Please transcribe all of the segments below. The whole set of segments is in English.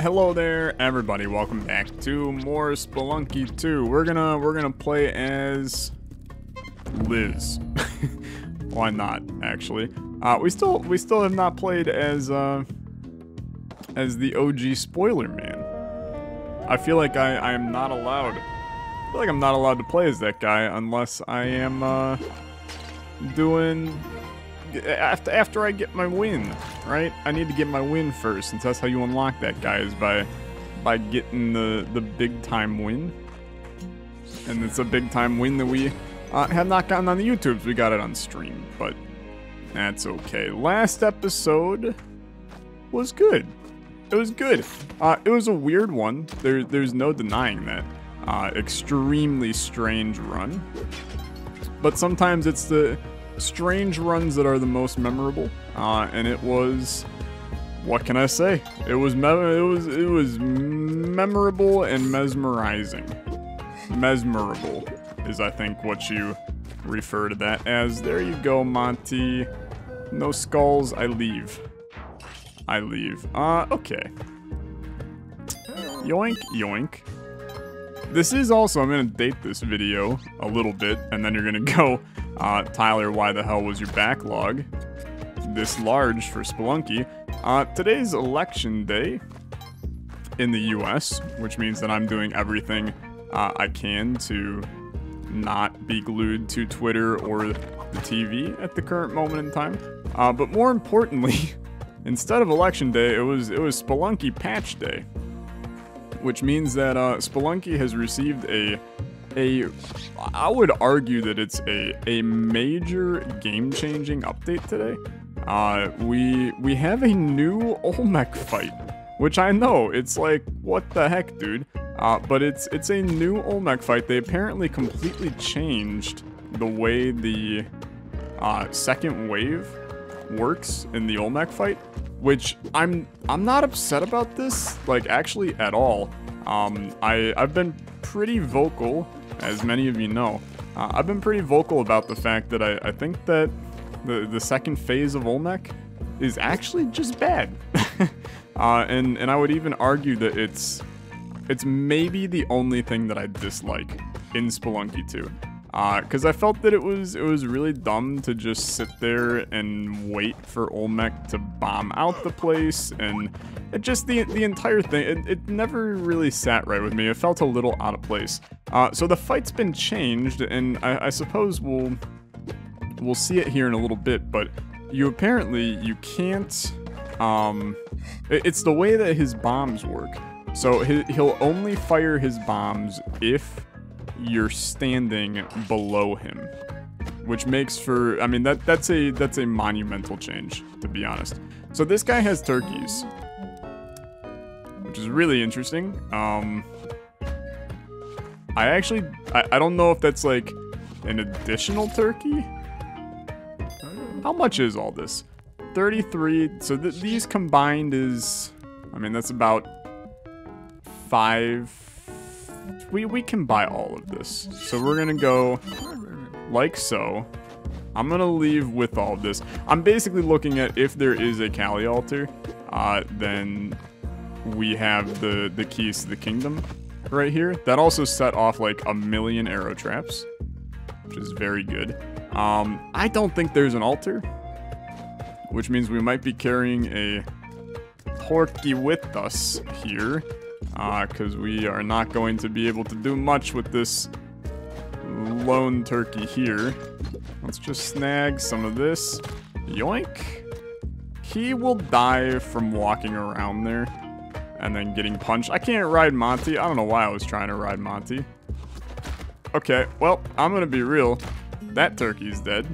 Hello there, everybody. Welcome back to more Spelunky 2. We're gonna we're gonna play as Liz. Why not? Actually, uh, we still we still have not played as uh, as the OG Spoiler Man. I feel like I I am not allowed. I feel like I'm not allowed to play as that guy unless I am uh, doing after after I get my win, right? I need to get my win first, since that's how you unlock that guy is by by getting the the big time win. And it's a big time win that we uh, have not gotten on the YouTubes. We got it on stream, but that's okay. Last episode was good. It was good. Uh, it was a weird one. There, there's no denying that. Uh, extremely strange run. But sometimes it's the strange runs that are the most memorable, uh, and it was. What can I say? It was it was it was memorable and mesmerizing. Mesmerable is I think what you refer to that as. There you go, Monty. No skulls. I leave. I leave. Uh, okay. Yoink, yoink. This is also, I'm to date this video a little bit, and then you're to go, uh, Tyler, why the hell was your backlog this large for Spelunky? Uh, today's election day in the US, which means that I'm doing everything uh, I can to not be glued to Twitter or the TV at the current moment in time. Uh, but more importantly, instead of election day, it was it was Spelunky patch day which means that uh, Spelunky has received a a I would argue that it's a a major game-changing update today. Uh, we we have a new Olmec fight, which I know it's like what the heck, dude. Uh, but it's it's a new Olmec fight. They apparently completely changed the way the uh, second wave works in the Olmec fight which I'm I'm not upset about this, like actually at all. Um, I I've been pretty vocal, as many of you know. Uh, I've been pretty vocal about the fact that I, I think that the the second phase of Olmec is actually just bad, uh, and and I would even argue that it's it's maybe the only thing that I dislike in Spelunky 2 because uh, I felt that it was it was really dumb to just sit there and wait for Olmec to bomb out the place, and it just the the entire thing it, it never really sat right with me. It felt a little out of place. Uh, so the fight's been changed, and I, I suppose we'll we'll see it here in a little bit. But you apparently you can't. Um, it, it's the way that his bombs work. So he, he'll only fire his bombs if you're standing below him which makes for I mean that that's a that's a monumental change to be honest. So this guy has turkeys, which is really interesting. Um, I actually I, I don't know if that's like an additional turkey. How much is all this? 33. So th these combined is I mean that's about five we, we can buy all of this. So we're gonna go like so. I'm gonna leave with all of this. I'm basically looking at if there is a Kali altar, uh, then we have the, the keys to the kingdom right here. That also set off like a million arrow traps, which is very good. Um, I don't think there's an altar, which means we might be carrying a Porky with us here because uh, we are not going to be able to do much with this lone turkey here. Let's just snag some of this. Yoink. He will die from walking around there and then getting punched. I can't ride Monty. I don't know why I was trying to ride Monty. Okay, well, I'm gonna be real. That turkey's dead.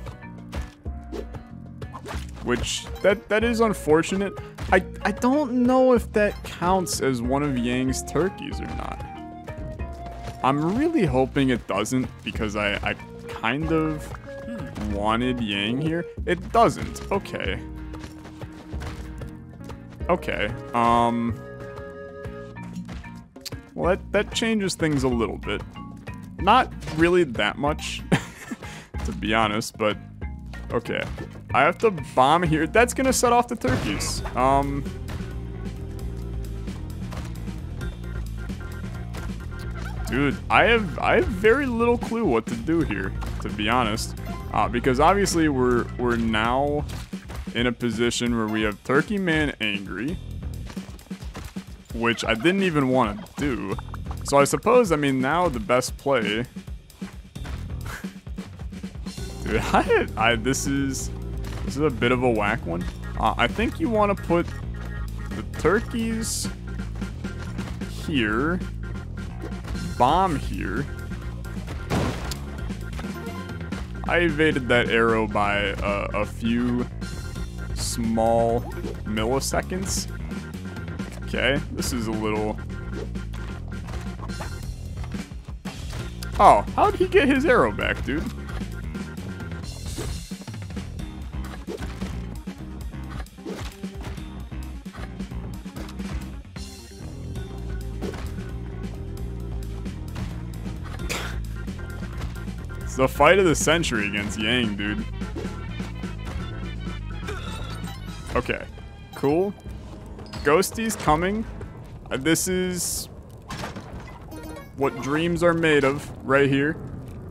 Which, that that is unfortunate. I, I don't know if that counts as one of Yang's turkeys or not. I'm really hoping it doesn't because I, I kind of wanted Yang here. It doesn't. Okay. Okay. Um. Well, that, that changes things a little bit. Not really that much, to be honest, but Okay. I have to bomb here. That's gonna set off the turkeys. Um... Dude, I have I have very little clue what to do here, to be honest. Uh, because obviously we're we're now in a position where we have Turkey Man angry, which I didn't even want to do. So I suppose, I mean, now the best play... Dude, I, I, this is, this is a bit of a whack one. Uh, I think you want to put the turkeys here, bomb here. I evaded that arrow by uh, a few small milliseconds. Okay, this is a little... Oh, how did he get his arrow back, dude? The fight of the century against Yang, dude. Okay, cool. Ghosty's coming. Uh, this is what dreams are made of right here.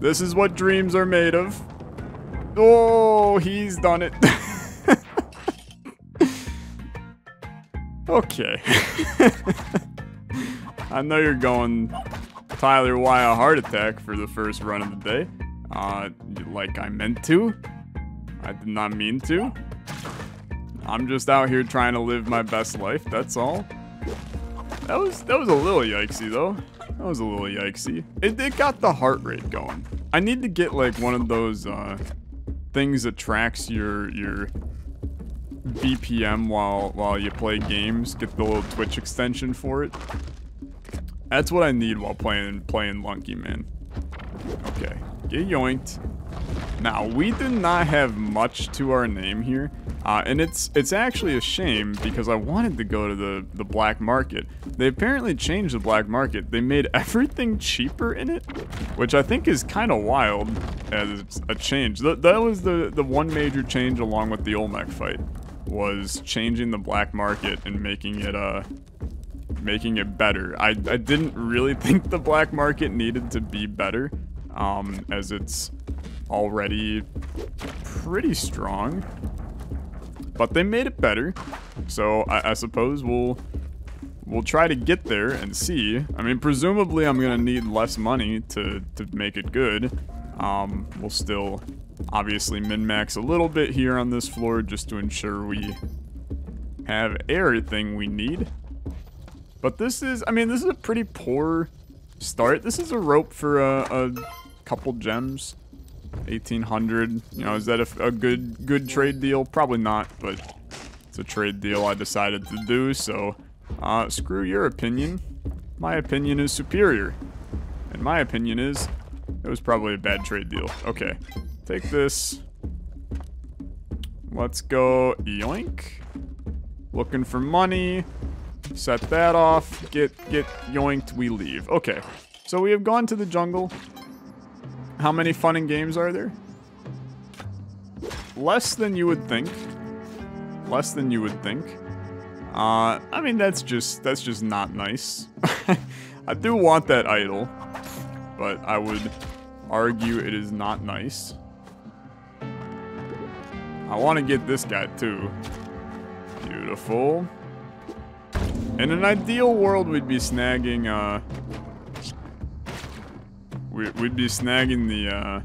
This is what dreams are made of. Oh, he's done it. okay. I know you're going Tyler why a heart attack for the first run of the day. Uh, like I meant to. I did not mean to. I'm just out here trying to live my best life, that's all. That was that was a little yikesy though. That was a little yikesy. It, it got the heart rate going. I need to get like one of those uh, things that tracks your your BPM while while you play games. Get the little Twitch extension for it. That's what I need while playing playing Lunky Man. Okay, get yoinked. Now, we do not have much to our name here, uh, and it's it's actually a shame because I wanted to go to the, the black market. They apparently changed the black market. They made everything cheaper in it, which I think is kind of wild as a change. Th that was the, the one major change along with the Olmec fight, was changing the black market and making it, uh, making it better. I, I didn't really think the black market needed to be better, um, as it's already pretty strong. But they made it better. So I, I suppose we'll we'll try to get there and see. I mean, presumably I'm gonna need less money to, to make it good. Um, we'll still obviously min-max a little bit here on this floor just to ensure we have everything we need. But this is, I mean, this is a pretty poor start. This is a rope for a, a couple gems. 1800 you know is that a, a, good good trade deal? Probably not but it's a trade deal i decided to do so uh, screw your opinion. My opinion is superior. And my opinion is it was probably a bad trade deal. Okay take this. Let's go yoink. Looking for money. Set that off. Get get yoinked we leave. Okay so we have gone to the jungle how many fun and games are there? Less than you would think. Less than you would think. Uh, I mean, that's just, that's just not nice. I do want that idol, but I would argue it is not nice. I want to get this guy too. Beautiful. In an ideal world, we'd be snagging, uh, We'd be snagging the uh,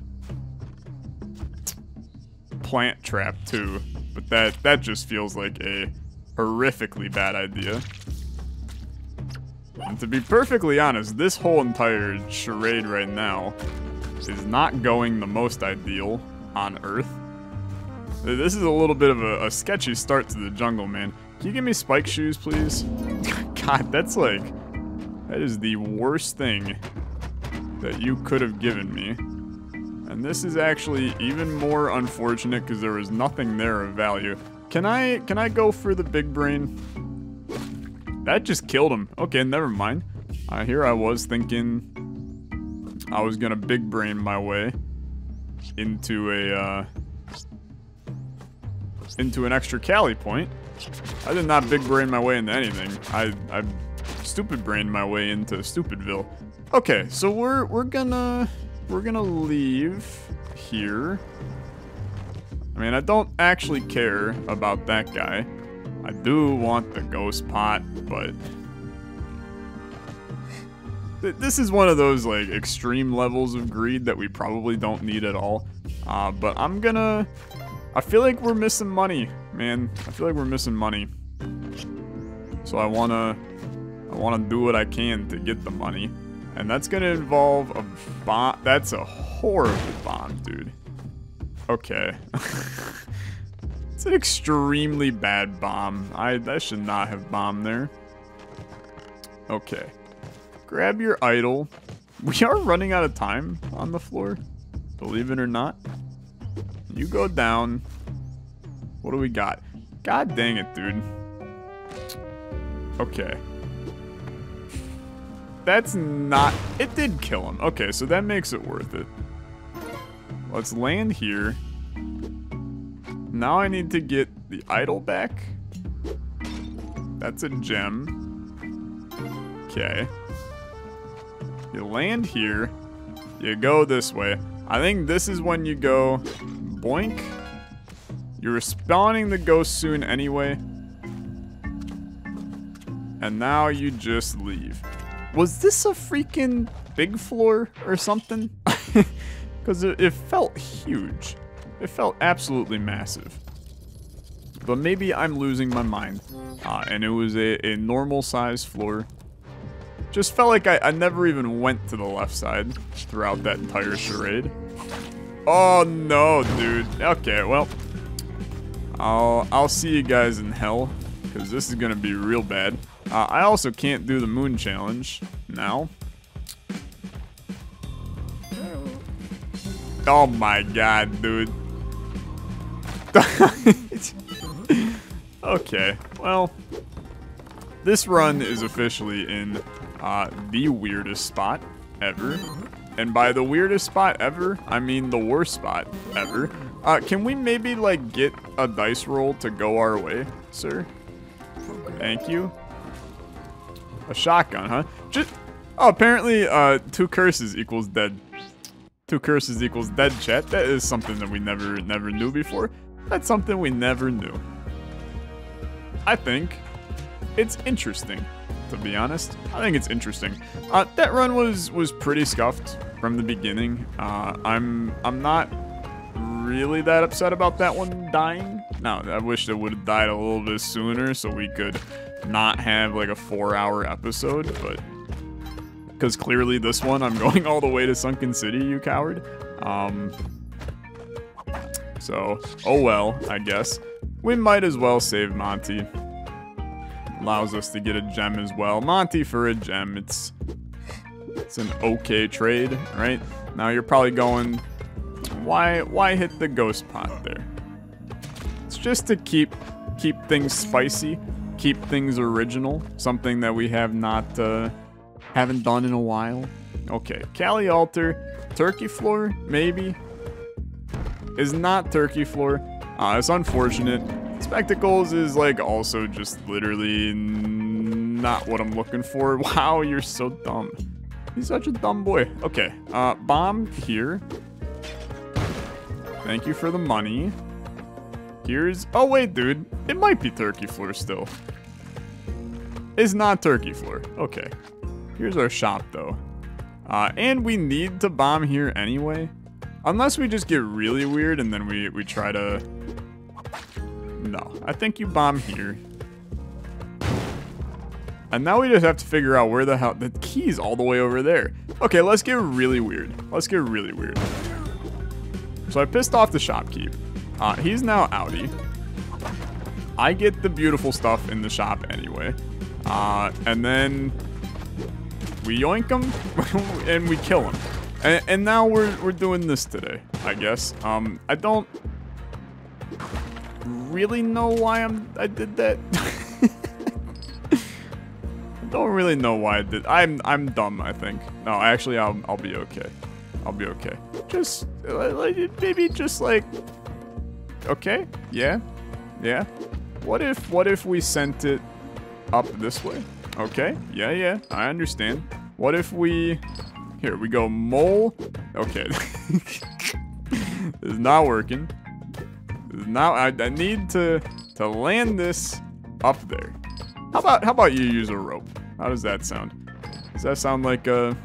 plant trap too, but that that just feels like a horrifically bad idea. And to be perfectly honest, this whole entire charade right now is not going the most ideal on Earth. This is a little bit of a, a sketchy start to the jungle, man. Can you give me spike shoes, please? God, that's like... That is the worst thing that you could have given me. And this is actually even more unfortunate because there was nothing there of value. Can I, can I go for the big brain? That just killed him. Okay, never mind. Uh, here I was thinking I was gonna big brain my way into a, uh, into an extra Kali point. I did not big brain my way into anything. I, I stupid brained my way into Stupidville. Okay, so we're we're gonna we're gonna leave here. I mean, I don't actually care about that guy. I do want the ghost pot, but th this is one of those like extreme levels of greed that we probably don't need at all. Uh, but I'm gonna. I feel like we're missing money, man. I feel like we're missing money. So I wanna, I wanna do what I can to get the money. And that's gonna involve a bomb. That's a horrible bomb, dude. Okay. it's an extremely bad bomb. I, I should not have bombed there. Okay. Grab your idol. We are running out of time on the floor. Believe it or not. You go down. What do we got? God dang it, dude. Okay. That's not... It did kill him. Okay, so that makes it worth it. Let's land here. Now I need to get the idol back. That's a gem. Okay. You land here. You go this way. I think this is when you go boink. You're respawning the ghost soon anyway. And now you just leave. Was this a freaking big floor or something? Because it, it felt huge. It felt absolutely massive. But maybe I'm losing my mind. Uh, and it was a, a normal size floor. Just felt like I, I never even went to the left side throughout that entire charade. Oh no, dude. Okay, well. I'll I'll see you guys in hell. Because this is gonna be real bad. Uh, I also can't do the moon challenge now. Oh my god, dude. okay, well, this run is officially in uh, the weirdest spot ever. And by the weirdest spot ever, I mean the worst spot ever. Uh, can we maybe, like, get a dice roll to go our way, sir? Thank you. A shotgun, huh? Just oh, apparently, uh, two curses equals dead. Two curses equals dead, chat. That is something that we never, never knew before. That's something we never knew. I think it's interesting, to be honest. I think it's interesting. Uh, that run was was pretty scuffed from the beginning. Uh, I'm I'm not really that upset about that one dying. No, I wish it would have died a little bit sooner so we could not have like a four hour episode, but because clearly this one I'm going all the way to Sunken City, you coward. Um, so, oh well, I guess. We might as well save Monty. Allows us to get a gem as well. Monty for a gem, it's it's an okay trade, right? Now you're probably going, why why hit the ghost pot there? It's just to keep keep things spicy keep things original, something that we have not uh, haven't done in a while. Okay, Kali Altar, Turkey Floor, maybe. Is not Turkey Floor. Uh, it's unfortunate. Spectacles is like also just literally not what I'm looking for. Wow, you're so dumb. He's such a dumb boy. Okay, uh, bomb here. Thank you for the money. Here's... Oh, wait, dude. It might be turkey floor still. It's not turkey floor. Okay. Here's our shop, though. Uh, and we need to bomb here anyway. Unless we just get really weird and then we, we try to... No. I think you bomb here. And now we just have to figure out where the hell... The key's all the way over there. Okay, let's get really weird. Let's get really weird. So I pissed off the shopkeep. Uh, he's now outie. I get the beautiful stuff in the shop anyway. Uh, and then we yoink him and we kill him. And, and, now we're, we're doing this today, I guess. Um, I don't really know why I'm, I did that. I don't really know why I did. I'm, I'm dumb, I think. No, actually, I'll, I'll be okay. I'll be okay. Just, like, maybe just like okay, yeah, yeah. What if, what if we sent it up this way? Okay, yeah, yeah, I understand. What if we... Here, we go mole. Okay. is not working. Not... I, I need to, to land this up there. How about, how about you use a rope? How does that sound? Does that sound like a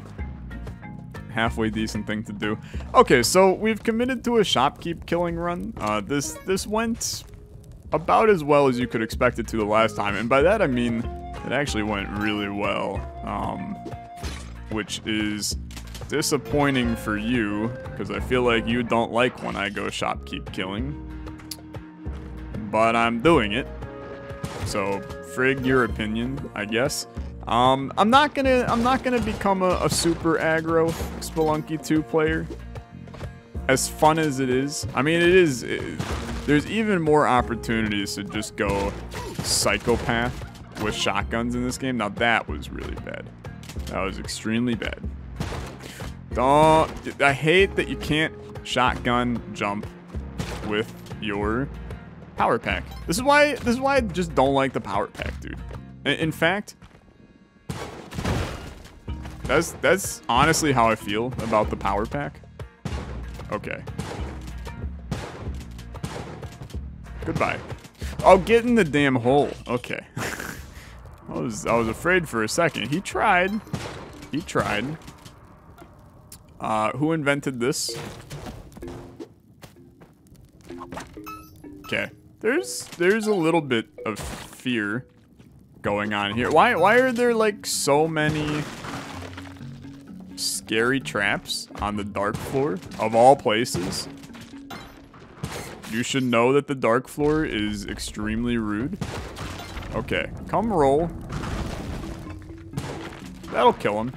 halfway decent thing to do? Okay, so we've committed to a shopkeep killing run. Uh, this, this went about as well as you could expect it to the last time. And by that, I mean, it actually went really well. Um, which is disappointing for you, because I feel like you don't like when I go shopkeep killing. But I'm doing it. So, frig your opinion, I guess. Um, I'm not gonna, I'm not gonna become a, a super aggro Spelunky 2 player. As fun as it is, I mean, it is, it, there's even more opportunities to just go psychopath with shotguns in this game. Now that was really bad. That was extremely bad. Don't, I hate that you can't shotgun jump with your power pack. This is why, this is why I just don't like the power pack, dude. In fact, that's, that's honestly how I feel about the power pack. Okay. Goodbye. Oh, get in the damn hole. Okay. I was I was afraid for a second. He tried. He tried. Uh, who invented this? Okay. There's there's a little bit of fear going on here. Why why are there like so many scary traps on the dark floor of all places? You should know that the dark floor is extremely rude. Okay, come roll. That'll kill him.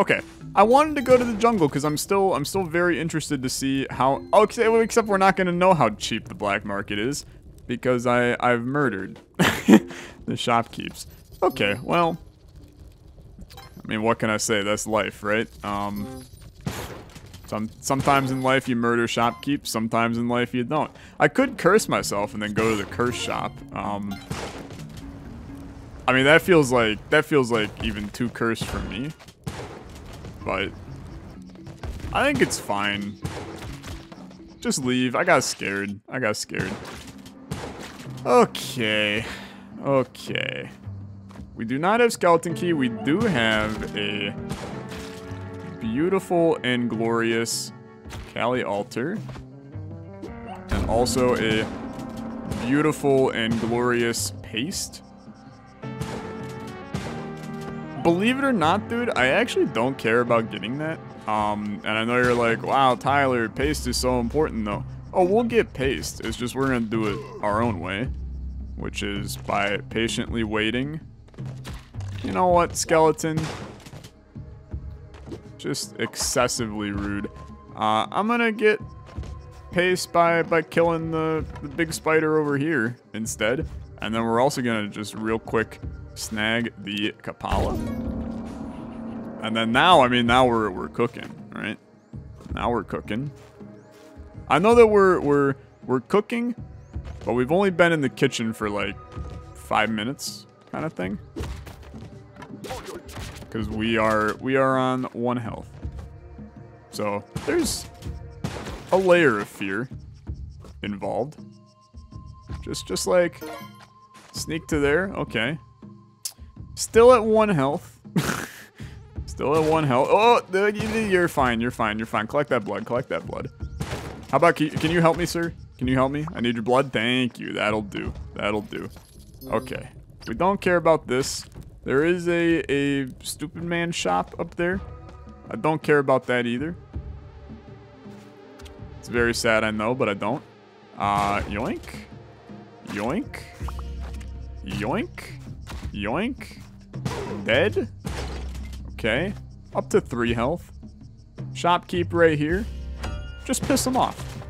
Okay, I wanted to go to the jungle because I'm still I'm still very interested to see how. Oh, except we're not gonna know how cheap the black market is because I I've murdered the shopkeeps. Okay, well, I mean, what can I say? That's life, right? Um, some sometimes in life you murder shopkeep, sometimes in life you don't. I could curse myself and then go to the curse shop. Um, I mean that feels like that feels like even too cursed for me. But I think it's fine. Just leave. I got scared. I got scared. Okay. Okay. We do not have skeleton key. We do have a beautiful and glorious Kali altar. And also a beautiful and glorious paste. Believe it or not, dude, I actually don't care about getting that. Um, and I know you're like, wow, Tyler, paste is so important though. Oh, we'll get paste. It's just we're gonna do it our own way. Which is by patiently waiting. You know what, skeleton? Just excessively rude. Uh, I'm gonna get paste by, by killing the, the big spider over here instead. And then we're also gonna just real quick snag the Kapala. And then now, I mean, now we're, we're cooking, right? Now we're cooking. I know that we're, we're, we're cooking, but we've only been in the kitchen for like five minutes kind of thing because we are we are on one health. So there's a layer of fear involved. Just just like sneak to there. Okay. Still at one health. Still at one health. Oh, oh you're fine. You're fine. You're fine. Collect that blood. Collect that blood. How about, can you help me, sir? Can you help me? I need your blood. Thank you. That'll do. That'll do. Okay. We don't care about this. There is a, a stupid man shop up there. I don't care about that either. It's very sad, I know, but I don't. Uh, yoink. Yoink. Yoink. Yoink. Dead. Okay. Up to three health. Shopkeep right here. Just piss him off.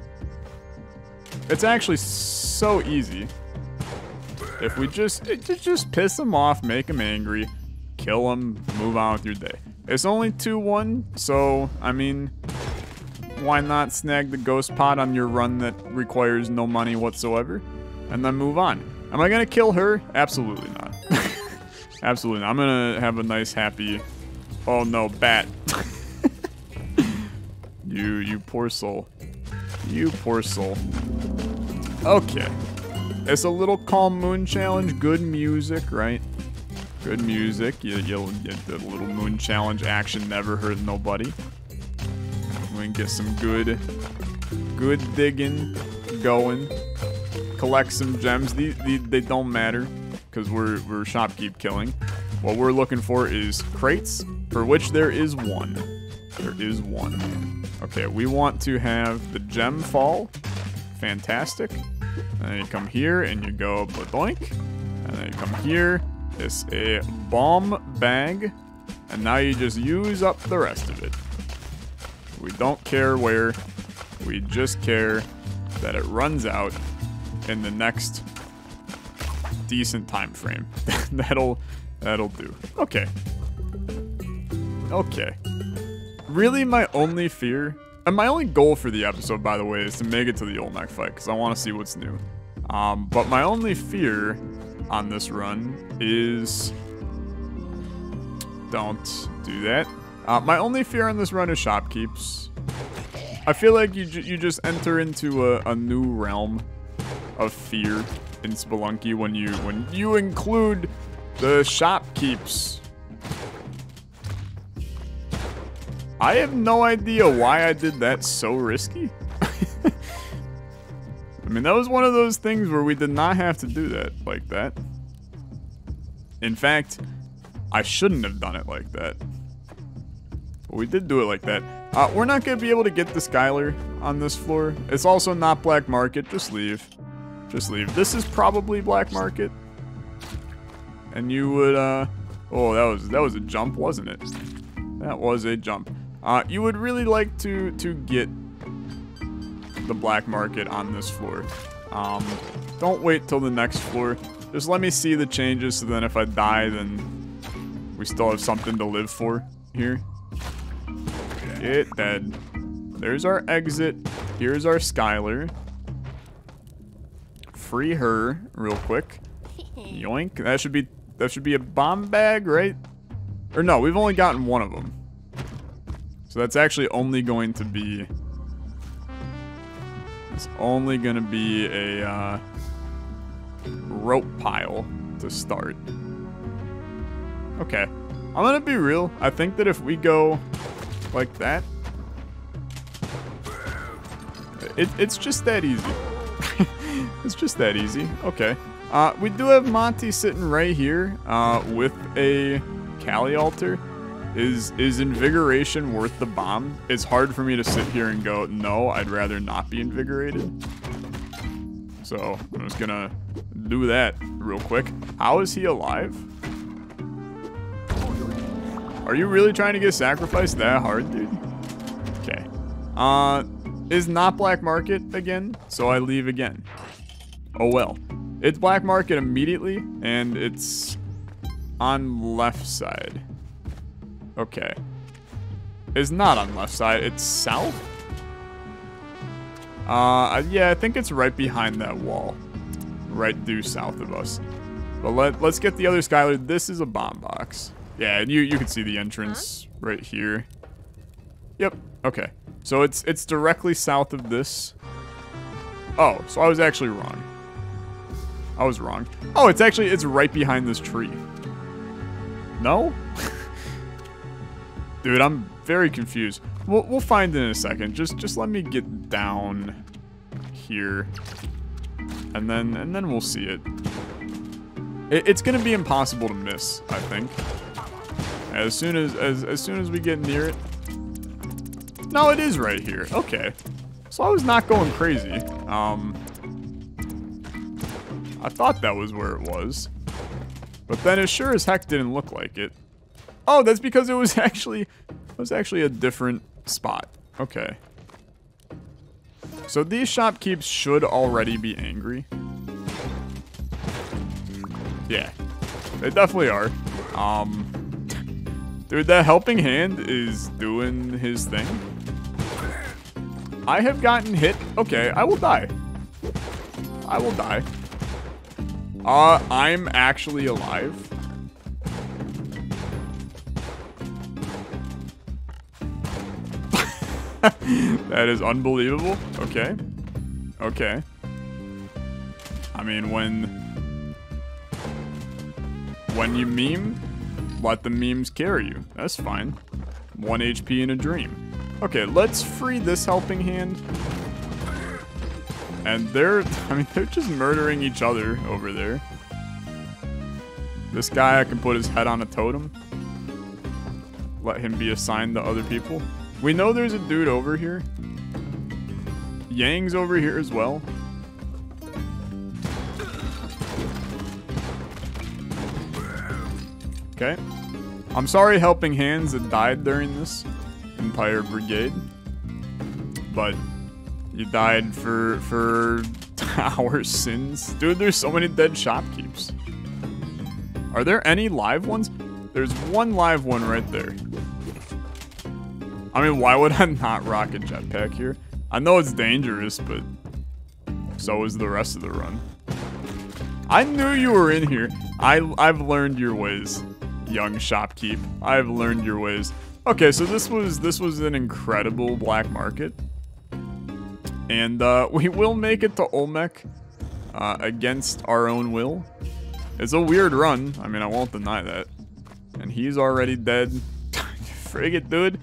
It's actually so easy. If we just, eh, just piss them off, make them angry, kill them, move on with your day. It's only 2-1, so, I mean, why not snag the ghost pot on your run that requires no money whatsoever, and then move on. Am I gonna kill her? Absolutely not. Absolutely. not. I'm gonna have a nice, happy... Oh no, bat. you, you poor soul. You poor soul. Okay. It's a little calm moon challenge. Good music, right? Good music. You, get the little moon challenge action. Never hurt nobody. We can get some good, good digging going. Collect some gems. These, these they don't matter because we're we're shopkeep killing. What we're looking for is crates, for which there is one. There is one. Okay, we want to have the gem fall. Fantastic. And then you come here and you go doink. And then you come here. It's a bomb bag. And now you just use up the rest of it. We don't care where. We just care that it runs out in the next decent time frame. that'll that'll do. Okay. Okay. Really my only fear and my only goal for the episode, by the way, is to make it to the Olmec fight, because I want to see what's new. Um, but my only fear on this run is... Don't do that. Uh, my only fear on this run is shopkeeps. I feel like you, you just enter into a, a new realm of fear in Spelunky when you when you include the shopkeeps I have no idea why I did that so risky. I mean, that was one of those things where we did not have to do that like that. In fact, I shouldn't have done it like that. But we did do it like that. Uh, we're not going to be able to get the Skylar on this floor. It's also not Black Market. Just leave. Just leave. This is probably Black Market. And you would, uh... Oh, that was, that was a jump, wasn't it? That was a jump. Uh, you would really like to, to get the black market on this floor. Um, don't wait till the next floor. Just let me see the changes so then if I die, then we still have something to live for here. Get dead. There's our exit. Here's our Skylar. Free her real quick. Yoink. That should be that should be a bomb bag, right? Or no, we've only gotten one of them. So that's actually only going to be... It's only going to be a uh, rope pile to start. Okay. I'm going to be real. I think that if we go like that... It, it's just that easy. it's just that easy. Okay. Uh, we do have Monty sitting right here uh, with a Kali altar. Is is invigoration worth the bomb? It's hard for me to sit here and go, no, I'd rather not be invigorated. So I'm just gonna do that real quick. How is he alive? Are you really trying to get sacrificed that hard, dude? Okay. Uh, is not black market again, so I leave again. Oh well. It's black market immediately, and it's on left side. Okay. It's not on left side, it's south? Uh, yeah, I think it's right behind that wall. Right due south of us. But let, let's get the other Skylar. This is a bomb box. Yeah, you, you can see the entrance right here. Yep, okay. So it's it's directly south of this. Oh, so I was actually wrong. I was wrong. Oh, it's actually, it's right behind this tree. No? Dude, I'm very confused. We'll, we'll find it in a second. Just just let me get down here. And then and then we'll see it. it it's gonna be impossible to miss, I think. As soon as, as as soon as we get near it. No, it is right here. Okay. So I was not going crazy. Um I thought that was where it was. But then it sure as heck didn't look like it. Oh, that's because it was actually, it was actually a different spot. Okay. So these shopkeeps should already be angry. Yeah, they definitely are. Um, dude, that helping hand is doing his thing. I have gotten hit. Okay, I will die. I will die. Uh, I'm actually alive. that is unbelievable. Okay. Okay. I mean, when... When you meme, let the memes carry you. That's fine. One HP in a dream. Okay, let's free this helping hand. And they're, I mean, they're just murdering each other over there. This guy, I can put his head on a totem. Let him be assigned to other people. We know there's a dude over here. Yang's over here as well. Okay. I'm sorry helping hands that died during this entire brigade. But you died for for our sins. Dude, there's so many dead shopkeepers. Are there any live ones? There's one live one right there. I mean, why would I not rock a jetpack here? I know it's dangerous, but so is the rest of the run. I knew you were in here. I, I've learned your ways, young shopkeep. I've learned your ways. Okay, so this was this was an incredible black market. And uh, we will make it to Olmec uh, against our own will. It's a weird run. I mean, I won't deny that. And he's already dead. Frig it, dude.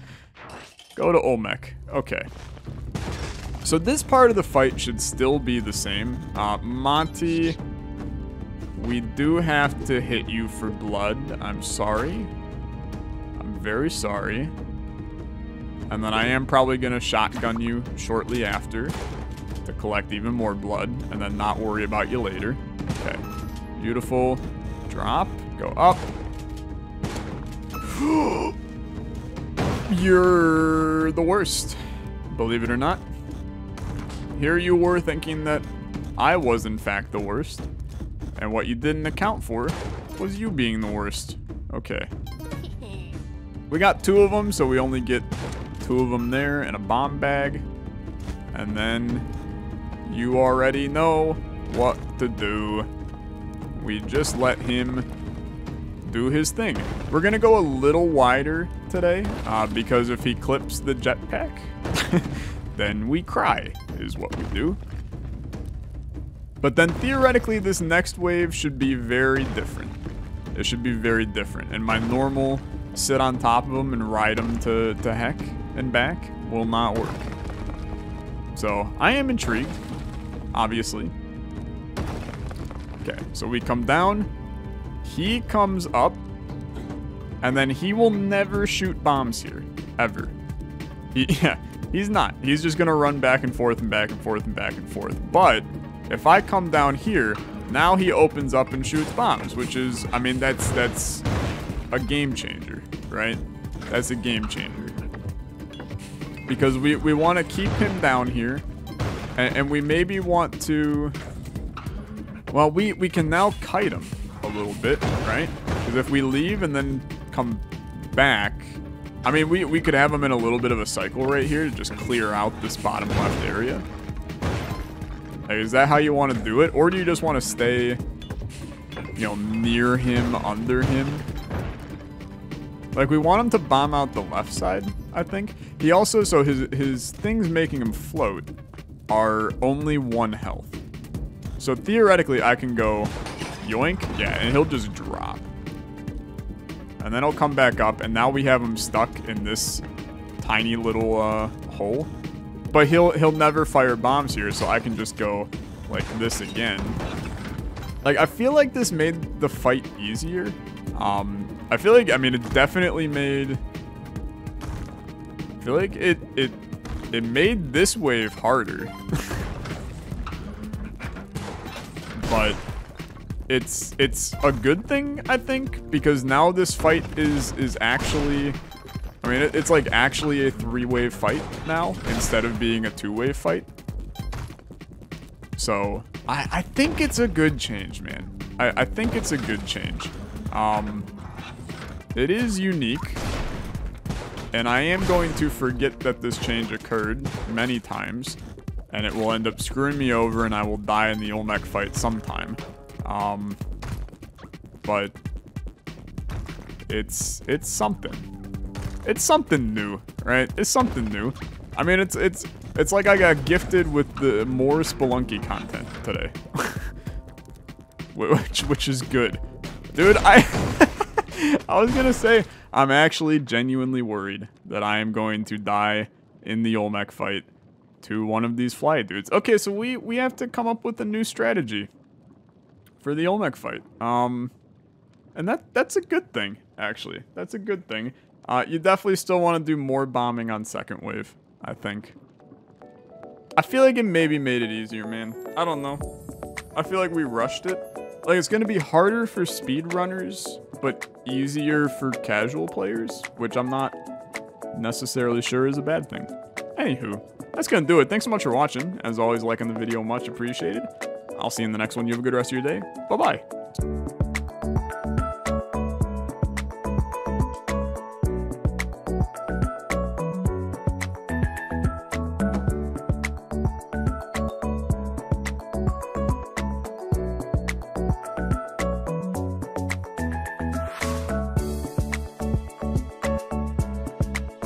Go to Olmec. Okay. So this part of the fight should still be the same. Uh, Monty, we do have to hit you for blood. I'm sorry. I'm very sorry. And then I am probably going to shotgun you shortly after to collect even more blood and then not worry about you later. Okay. Beautiful. Drop. Go up. You're the worst. Believe it or not. Here you were thinking that I was in fact the worst. And what you didn't account for was you being the worst. Okay. We got two of them, so we only get two of them there and a bomb bag. And then you already know what to do. We just let him do his thing. We're gonna go a little wider today uh, because if he clips the jetpack, then we cry, is what we do. But then theoretically, this next wave should be very different. It should be very different. And my normal sit on top of him and ride him to, to heck and back will not work. So I am intrigued, obviously. Okay, so we come down. He comes up. And then he will never shoot bombs here. Ever. He, yeah, he's not. He's just going to run back and forth and back and forth and back and forth. But if I come down here, now he opens up and shoots bombs, which is, I mean, that's that's a game changer, right? That's a game changer. Because we, we want to keep him down here, and, and we maybe want to well, we, we can now kite him a little bit, right? Because if we leave and then come back, I mean, we, we could have him in a little bit of a cycle right here to just clear out this bottom left area. Like, is that how you want to do it? Or do you just want to stay, you know, near him, under him? Like, we want him to bomb out the left side, I think. He also, so his, his things making him float are only one health. So theoretically, I can go yoink, yeah, and he'll just drop. And then he'll come back up, and now we have him stuck in this tiny little uh, hole. But he'll he'll never fire bombs here, so I can just go like this again. Like, I feel like this made the fight easier. Um, I feel like, I mean, it definitely made... I feel like it, it, it made this wave harder. but it's it's a good thing I think because now this fight is is actually I mean it, it's like actually a three-way fight now instead of being a two-way fight. So I I think it's a good change, man. I I think it's a good change. Um, it is unique. And I am going to forget that this change occurred many times and it will end up screwing me over and I will die in the Olmec fight sometime. Um, but it's it's something. It's something new, right? It's something new. I mean, it's it's it's like I got gifted with the more Spelunky content today, which which is good, dude. I I was gonna say I'm actually genuinely worried that I am going to die in the Olmec fight to one of these fly dudes. Okay, so we we have to come up with a new strategy for the Olmec fight. Um, and that that's a good thing actually. That's a good thing. Uh, you definitely still want to do more bombing on second wave. I think. I feel like it maybe made it easier, man. I don't know. I feel like we rushed it. Like, it's going to be harder for speedrunners, but easier for casual players, which I'm not necessarily sure is a bad thing. Anywho, that's going to do it. Thanks so much for watching. As always, liking the video, much appreciated. I'll see you in the next one. You have a good rest of your day. Bye-bye.